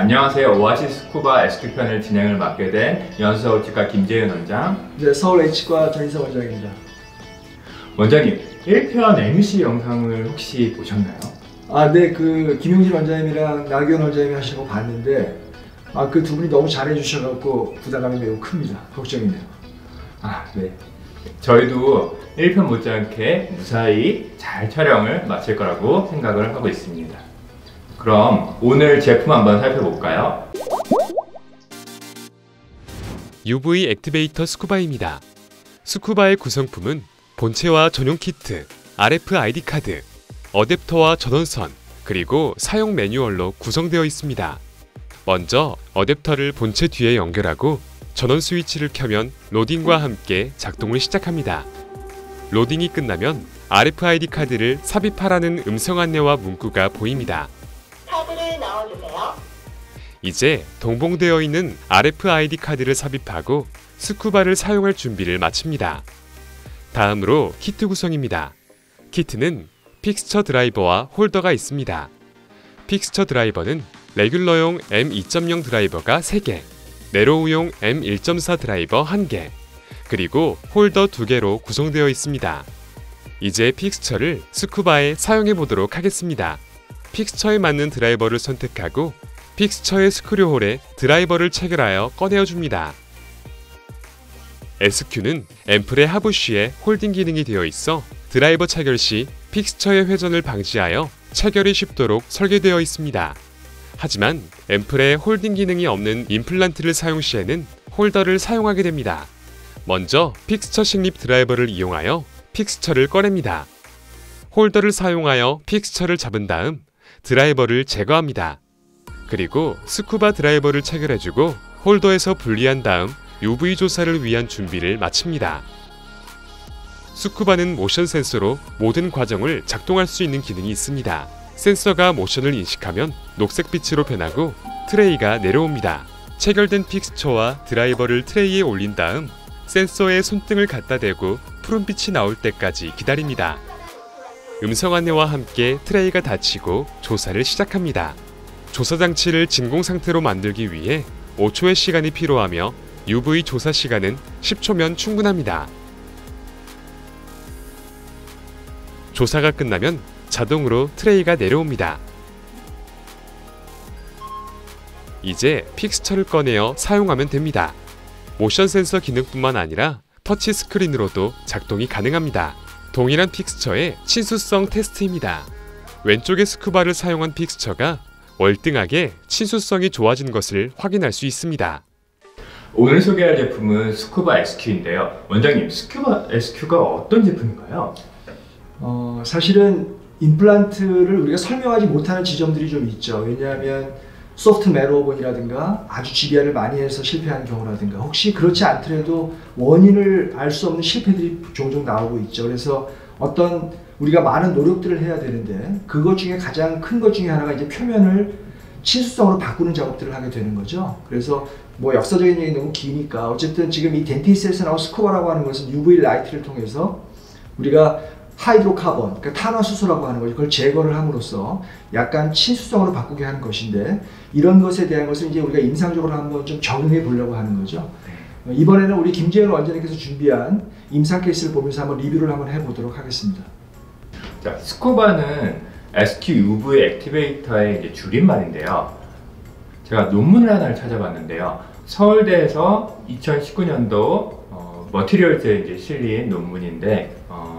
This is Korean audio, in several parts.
안녕하세요. 오아시스 스쿠바 SQ편을 진행을 맡게 된 연수서울치과 김재현 원장. 네, 서울 H과 전인성 원장입니다. 원장님, 1편 MC 영상을 혹시 보셨나요? 아, 네, 그 김용진 원장님이랑 나기현 원장님이 하시는 거 봤는데 아, 그 두 분이 너무 잘해 주셔 갖고 부담감이 매우 큽니다. 걱정이네요. 아, 네. 저희도 1편 못지않게 무사히 잘 촬영을 마칠 거라고 생각을 하고 있습니다. 그럼 오늘 제품 한번 살펴볼까요? UV activator SQUVA입니다. SQUVA의 구성품은 본체와 전용 키트, RFID 카드, 어댑터와 전원선, 그리고 사용 매뉴얼로 구성되어 있습니다. 먼저 어댑터를 본체 뒤에 연결하고 전원 스위치를 켜면 로딩과 함께 작동을 시작합니다. 로딩이 끝나면 RFID 카드를 삽입하라는 음성 안내와 문구가 보입니다. 넣어주세요. 이제 동봉되어 있는 RFID 카드를 삽입하고 SQUVA를 사용할 준비를 마칩니다. 다음으로 키트 구성입니다. 키트는 픽스처 드라이버와 홀더가 있습니다. fixture 드라이버는 regular용 M2.0 드라이버가 3개, narrow용 M1.4 드라이버 1개, 그리고 홀더 2개로 구성되어 있습니다. 이제 fixture를 SQUVA에 사용해 보도록 하겠습니다. 픽스처에 맞는 드라이버를 선택하고 픽스처의 스크류홀에 드라이버를 체결하여 꺼내어 줍니다. SQ는 앰플의 하부쉬에 holding 기능이 되어 있어 드라이버 체결 시 fixture의 회전을 방지하여 체결이 쉽도록 설계되어 있습니다. 하지만 앰플에 holding 기능이 없는 임플란트를 사용 시에는 홀더를 사용하게 됩니다. 먼저 픽스처 식립 드라이버를 이용하여 fixture를 꺼냅니다. 홀더를 사용하여 fixture를 잡은 다음 드라이버를 제거합니다. 그리고 SQUVA 드라이버를 체결해주고 홀더에서 분리한 다음 UV 조사를 위한 준비를 마칩니다. SQUVA는 모션 센서로 모든 과정을 작동할 수 있는 기능이 있습니다. 센서가 모션을 인식하면 녹색빛으로 변하고 트레이가 내려옵니다. 체결된 픽스처와 드라이버를 트레이에 올린 다음 센서에 손등을 갖다 대고 푸른빛이 나올 때까지 기다립니다. 음성 안내와 함께 트레이가 닫히고 조사를 시작합니다. 조사 장치를 진공 상태로 만들기 위해 5초의 시간이 필요하며 UV 조사 시간은 10초면 충분합니다. 조사가 끝나면 자동으로 트레이가 내려옵니다. 이제 fixture를 꺼내어 사용하면 됩니다. 모션 센서 기능뿐만 아니라 터치 스크린으로도 작동이 가능합니다. 동일한 픽스처의 친수성 테스트입니다. 왼쪽의 SQUVA를 사용한 fixture가 월등하게 친수성이 좋아진 것을 확인할 수 있습니다. 오늘 소개할 제품은 SQUVA SQ인데요. 원장님, SQUVA SQ가 어떤 제품인가요? 어, 사실은 임플란트를 우리가 설명하지 못하는 지점들이 좀 있죠. 왜냐하면 soft marrow bone이라든가 아주 GBR를 많이 해서 실패한 경우라든가 혹시 그렇지 않더라도 원인을 알 수 없는 실패들이 종종 나오고 있죠. 그래서 어떤 우리가 많은 노력들을 해야 되는데 그것 중에 가장 큰 것 중에 하나가 이제 표면을 친수성으로 바꾸는 작업들을 하게 되는 거죠. 그래서 뭐 역사적인 얘기 너무 기니까 어쨌든 지금 이 덴티스에서 나온 SQUVA라고 하는 것은 UV light를 통해서 우리가 hydrocarbon, 그러니까 탄화수소라고 하는 거죠. 그걸 제거를 함으로써 약간 친수성으로 바꾸게 하는 것인데 이런 것에 대한 것을 이제 우리가 임상적으로 한번 좀 적용해 보려고 하는 거죠. 어, 이번에는 우리 김재현 원장님께서 준비한 임상 케이스를 보면서 한번 리뷰를 한번 해보도록 하겠습니다. 자, 스쿠바는 SQ UV 액티베이터의 이제 줄임말인데요. 제가 논문을 하나를 찾아봤는데요. 서울대에서 2019년도 어, 머티리얼즈에 이제 실린 논문인데 어,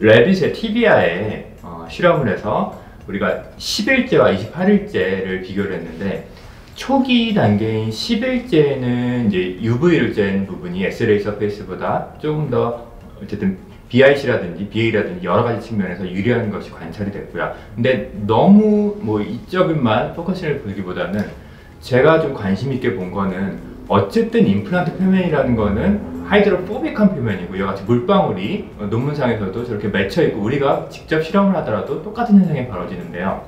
rabbit의 tibia에 어, 실험을 해서 우리가 10일째와 28일째를 비교를 했는데 초기 단계인 10일째는 이제 UV를 쬐는 부분이 SLA surface보다 조금 더 어쨌든 BIC라든지 BA라든지 여러 가지 측면에서 유리한 것이 관찰이 됐고요. 근데 너무 뭐 이쪽만 focusing을 보기보다는 제가 좀 관심 있게 본 거는 어쨌든 임플란트 표면이라는 거는 hydrophobic한 표면이고 이와 같이 물방울이 논문상에서도 저렇게 맺혀 있고 우리가 직접 실험을 하더라도 똑같은 현상이 벌어지는데요.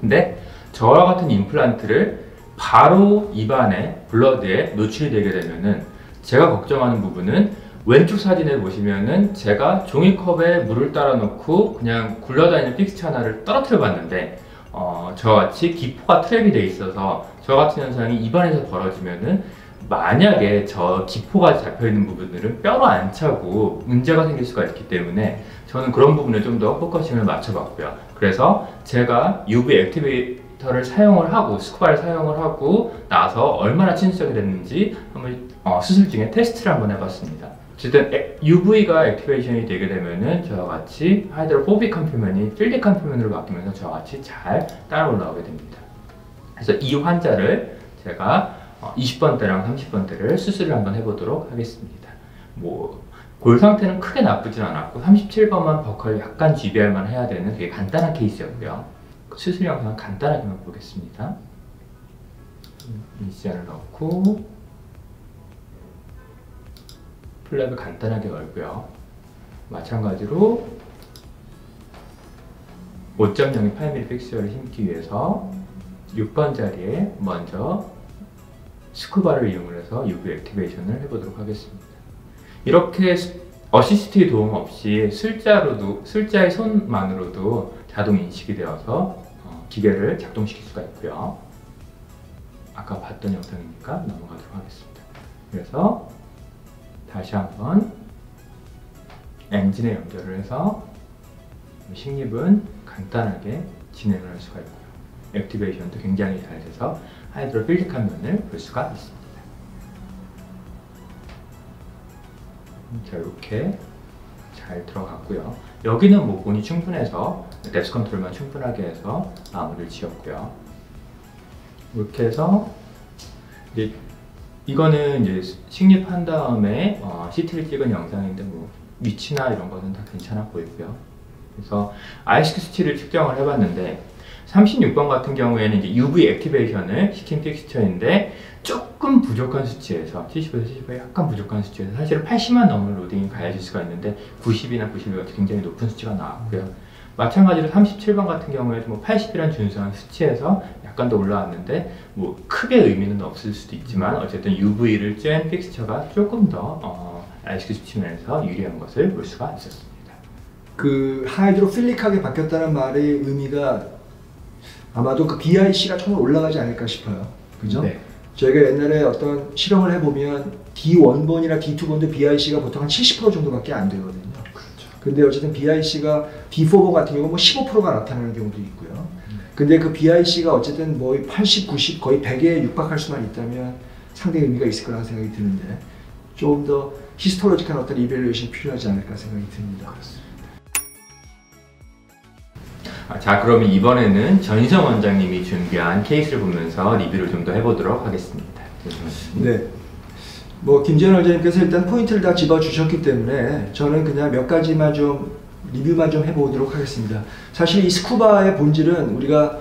근데 저와 같은 임플란트를 바로 입안에 blood에 노출이 되게 되면은 제가 걱정하는 부분은 왼쪽 사진에 보시면은 제가 종이컵에 물을 따라 놓고 그냥 굴러다니는 픽스처 하나를 떨어뜨려 봤는데 어, 저같이 기포가 trap이 돼 있어서 저 같은 현상이 입안에서 벌어지면은 만약에 저 기포가 잡혀 있는 부분들은 뼈로 안 차고 문제가 생길 수가 있기 때문에 저는 그런 부분에 좀 더 focusing을 맞춰봤고요. 그래서 제가 UV activator를 사용을 하고 SQUVA를 사용을 하고 나서 얼마나 친수적이 됐는지 한번 어, 수술 중에 테스트를 한번 해봤습니다. 어쨌든 에- UV가 액티베이션이 되게 되면은 저와 같이 하이드로포빅한 표면이 필릭한 표면으로 바뀌면서 저와 같이 잘 따라 올라오게 됩니다. 그래서 이 환자를 제가 20번대랑 30번대를 수술을 한번 해보도록 하겠습니다. 뭐, 골 상태는 크게 나쁘진 않았고, 37번만 버컬 약간 GBR만 해야 되는 되게 간단한 케이스였고요. 그 수술 영상 간단하게만 보겠습니다. incision을 넣고, flap을 간단하게 열고요. 마찬가지로 5.0의 8mm 픽스를 심기 위해서 6번 자리에 먼저 스쿠바를 이용을 해서 UV activation을 해보도록 하겠습니다. 이렇게 스- 어시스트의 도움 없이 술자로도 술자의 손만으로도 자동 인식이 되어서 어, 기계를 작동시킬 수가 있고요. 아까 봤던 영상이니까 넘어가도록 하겠습니다. 그래서 다시 한번 엔진에 연결을 해서 식립은 간단하게 진행을 할 수가 있고요. activation도 굉장히 잘 돼서 hydrophilic한 면을 볼 수가 있습니다. 자, 이렇게 잘 들어갔고요. 여기는 뭐 bone이 충분해서 depth 컨트롤만 충분하게 해서 마무리를 지었고요. 이렇게 해서 이제 이거는 이제 식립한 다음에 어, CT를 찍은 영상인데 뭐 위치나 이런 거는 다 괜찮아 보이고요. 그래서 ISQ 수치를 측정을 해봤는데 36번 같은 경우에는 이제 UV 액티베이션을 시킨 픽스처인데 조금 부족한 수치에서 70에서 70에 약간 부족한 수치에서 사실은 80만 넘는 로딩이 가해질 수가 있는데 90이나 91 같은 굉장히 높은 수치가 나왔고요. 마찬가지로 37번 같은 경우에도 뭐 80이란 준수한 수치에서 약간 더 올라왔는데 뭐 크게 의미는 없을 수도 있지만 어쨌든 UV를 쬐는 픽스처가 조금 더 어, ISQ 수치 면에서 유리한 것을 볼 수가 있었습니다. 그 하이드로필릭하게 바뀌었다는 말의 의미가 아마도 그 BIC가 좀 올라가지 않을까 싶어요. 그죠? 네. 저희가 옛날에 어떤 실험을 해보면 D1번이나 D2번도 BIC가 보통 한 70% 정도밖에 안 되거든요. 그렇죠. 근데 어쨌든 BIC가 D4번 같은 경우 뭐 15%가 나타나는 경우도 있고요. 근데 그 BIC가 어쨌든 뭐 80, 90 거의 100에 육박할 수만 있다면 상당히 의미가 있을 거라는 생각이 드는데 좀더 히스토로직한 어떤 이벨루에이션이 필요하지 않을까 생각이 듭니다. 아, 자, 그러면 이번에는 전희성 원장님이 준비한 케이스를 보면서 리뷰를 좀 더 해보도록 하겠습니다. 네. 뭐 김재현 원장님께서 일단 포인트를 다 집어 주셨기 때문에 저는 그냥 몇 가지만 좀 리뷰만 좀 해보도록 하겠습니다. 사실 이 스쿠바의 본질은 우리가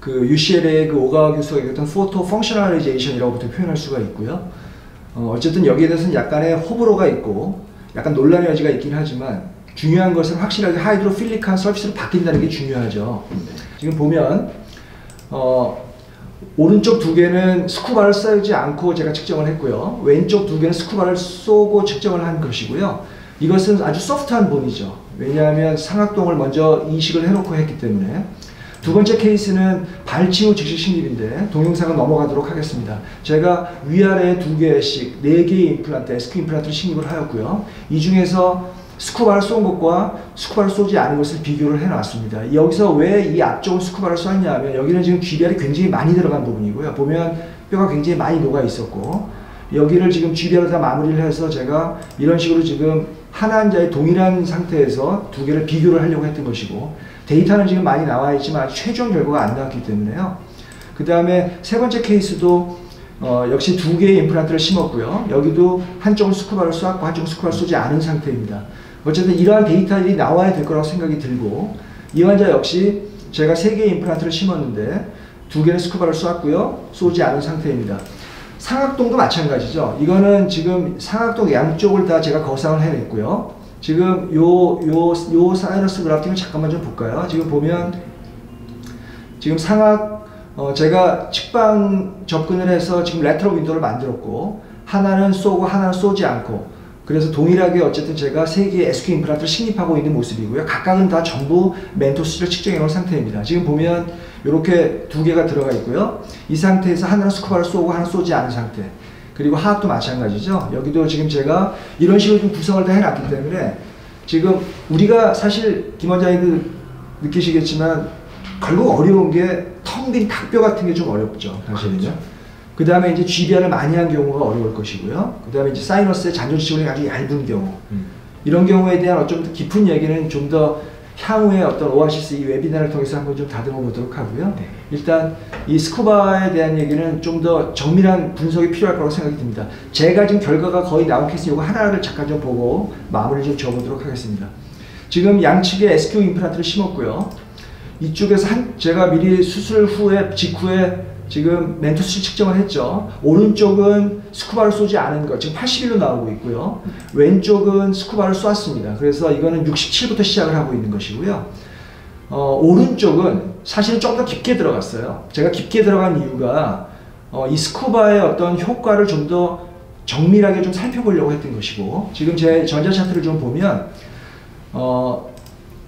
그 UCLA의 그 오가와 교수가 얘기했던 photofunctionalization이라고 보통 표현할 수가 있고요. 어, 어쨌든 여기에 대해서는 약간의 호불호가 있고 약간 논란의 여지가 있긴 하지만 중요한 것은 확실하게 hydrophilic한 surface로 바뀐다는 게 중요하죠. 지금 보면 어, 오른쪽 두 개는 스쿠바를 쏘지 않고 제가 측정을 했고요. 왼쪽 두 개는 스쿠바를 쏘고 측정을 한 것이고요. 이것은 아주 소프트한 bone이죠. 왜냐하면 상악동을 먼저 이식을 해놓고 했기 때문에. 두 번째 케이스는 발치 후 즉시 식립인데 동영상은 넘어가도록 하겠습니다. 제가 위아래 두 개씩 네 개의 임플란트, SQ 임플란트를 식립을 하였고요. 이 중에서 스쿠바를 쏜 것과 스쿠바를 쏘지 않은 것을 비교를 해놨습니다. 여기서 왜 이 앞쪽은 스쿠바를 쐈냐 하면 여기는 지금 GBR이 굉장히 많이 들어간 부분이고요. 보면 뼈가 굉장히 많이 녹아 있었고 여기를 지금 GBR로 다 마무리를 해서 제가 이런 식으로 지금 한 환자의 동일한 상태에서 두 개를 비교를 하려고 했던 것이고 데이터는 지금 많이 나와 있지만 최종 결과가 안 나왔기 때문에요. 그 다음에 세 번째 케이스도 어, 역시 두 개의 임플란트를 심었고요. 여기도 한쪽은 스쿠바를 쏘았고 한쪽은 스쿠바를 쏘지 않은 상태입니다. 어쨌든 이러한 데이터들이 나와야 될 거라고 생각이 들고 이 환자 역시 제가 세 개의 임플란트를 심었는데 두 개는 스쿠바를 쏘았고요. 쏘지 않은 상태입니다. 상악동도 마찬가지죠. 이거는 지금 상악동 양쪽을 다 제가 거상을 해냈고요. 지금 요, 요, 요 sinus grafting을 잠깐만 좀 볼까요? 지금 보면 지금 상악 어, 제가 측방 접근을 해서 지금 lateral window를 만들었고 하나는 쏘고 하나는 쏘지 않고 그래서 동일하게 어쨌든 제가 세 개의 SQ 임플란트를 식립하고 있는 모습이고요. 각각은 다 전부 멘토스를 측정해 놓은 상태입니다. 지금 보면 이렇게 두 개가 들어가 있고요. 이 상태에서 하나는 스쿠바를 쏘고 하나는 쏘지 않은 상태. 그리고 하악도 마찬가지죠. 여기도 지금 제가 이런 식으로 좀 구성을 다 해놨기 때문에 지금 우리가 사실 김 원장님도 느끼시겠지만 결국 어려운 게 텅 빈 탁뼈 같은 게 좀 어렵죠. 사실은요. 그 다음에 이제 GBR을 많이 한 경우가 어려울 것이고요. 그 다음에 이제 사이너스의 잔존치골이 아주 얇은 경우. 음. 이런 경우에 대한 어좀 더 깊은 얘기는 좀 더 향후에 어떤 오아시스 이 webinar를 통해서 한번 좀 다듬어 보도록 하고요. 네. 일단 이 스쿠바에 대한 얘기는 좀 더 정밀한 분석이 필요할 거라고 생각이 듭니다. 제가 지금 결과가 거의 나온 케이스 이거 하나를 잠깐 좀 보고 마무리 좀 지어보도록 하겠습니다. 지금 양측에 SQ 임플란트를 심었고요. 이쪽에서 한 제가 미리 수술 후에 직후에 지금 멘토스 측정을 했죠. 오른쪽은 스쿠바를 쏘지 않은 것, 지금 81로 나오고 있고요. 왼쪽은 스쿠바를 쏘았습니다. 그래서 이거는 67부터 시작을 하고 있는 것이고요. 어, 오른쪽은 사실은 좀더 깊게 들어갔어요. 제가 깊게 들어간 이유가 어, 이 스쿠바의 어떤 효과를 좀 더 정밀하게 좀 살펴보려고 했던 것이고 지금 제 전자 차트를 좀 보면 어,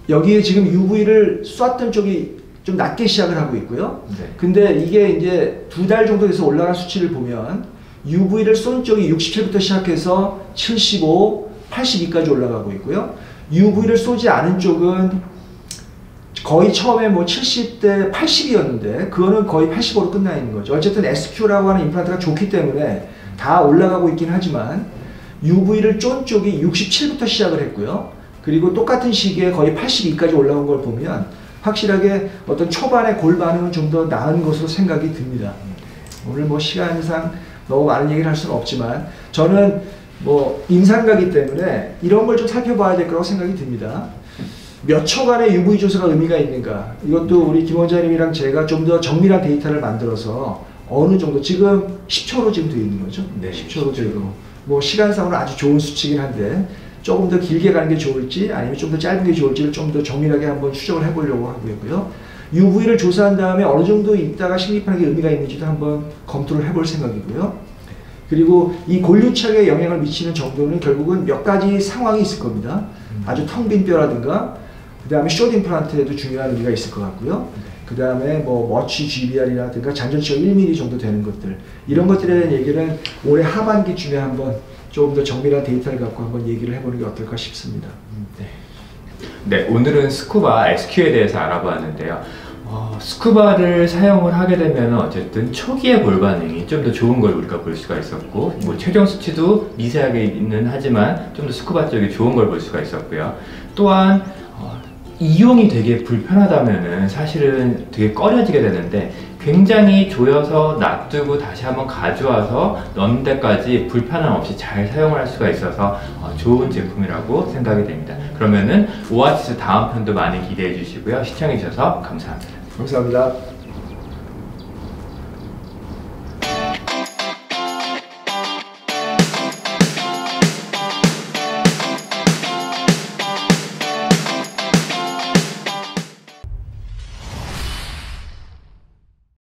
여기에 지금 UV를 쐈던 쪽이 좀 낮게 시작을 하고 있고요. 네. 근데 이게 이제 두 달 정도 돼서 올라간 수치를 보면 UV를 쏜 쪽이 67부터 시작해서 75, 82까지 올라가고 있고요. UV를 쏘지 않은 쪽은 거의 처음에 뭐 70대 80이었는데 그거는 거의 85로 끝나 있는 거죠. 어쨌든 SQ라고 하는 임플란트가 좋기 때문에 다 올라가고 있긴 하지만 UV를 쫀 쪽이 67부터 시작을 했고요. 그리고 똑같은 시기에 거의 82까지 올라온 걸 보면 확실하게 어떤 초반의 골 반응은 좀 더 나은 것으로 생각이 듭니다. 오늘 뭐 시간상 너무 많은 얘기를 할 수는 없지만 저는 뭐 임상가기 때문에 이런 걸 좀 살펴봐야 될 거라고 생각이 듭니다. 몇 초간의 UV 조사가 의미가 있는가? 이것도 우리 김 원장님이랑 제가 좀 더 정밀한 데이터를 만들어서 어느 정도 지금 10초로 지금 되어 있는 거죠? 네, 10초로 되어 있고 뭐 시간상으로 아주 좋은 수치긴 한데 조금 더 길게 가는 게 좋을지 아니면 좀 더 짧은 게 좋을지를 좀 더 정밀하게 한번 추적을 해보려고 하고 있고요. UV를 조사한 다음에 어느 정도 있다가 식립하는 게 의미가 있는지도 한번 검토를 해볼 생각이고요. 그리고 이 골류착에 영향을 미치는 정도는 결국은 몇 가지 상황이 있을 겁니다. 아주 텅 빈 뼈라든가 그 다음에 숏 임플란트에도 중요한 의미가 있을 것 같고요. 그 다음에 뭐 머치 GBR이라든가 잔전치가 1mm 정도 되는 것들 이런 것들에 대한 얘기는 올해 하반기쯤에 한번 조금 더 정밀한 데이터를 갖고 한번 얘기를 해보는 게 어떨까 싶습니다. 네, 오늘은 스쿠바 SQ에 대해서 알아보았는데요. 어, 스쿠바를 사용을 하게 되면 어쨌든 초기의 골 반응이 좀 더 좋은 걸 우리가 볼 수가 있었고, 뭐 최종 수치도 미세하게는 하지만 좀 더 스쿠바 쪽이 좋은 걸 볼 수가 있었고요. 또한 어, 이용이 되게 불편하다면은 사실은 되게 꺼려지게 되는데 굉장히 조여서 놔두고 다시 한번 가져와서 넣는 데까지 불편함 없이 잘 사용을 할 수가 있어서 어, 좋은 제품이라고 생각이 됩니다. 그러면은 오아시스 다음 편도 많이 기대해 주시고요. 시청해 주셔서 감사합니다. 감사합니다.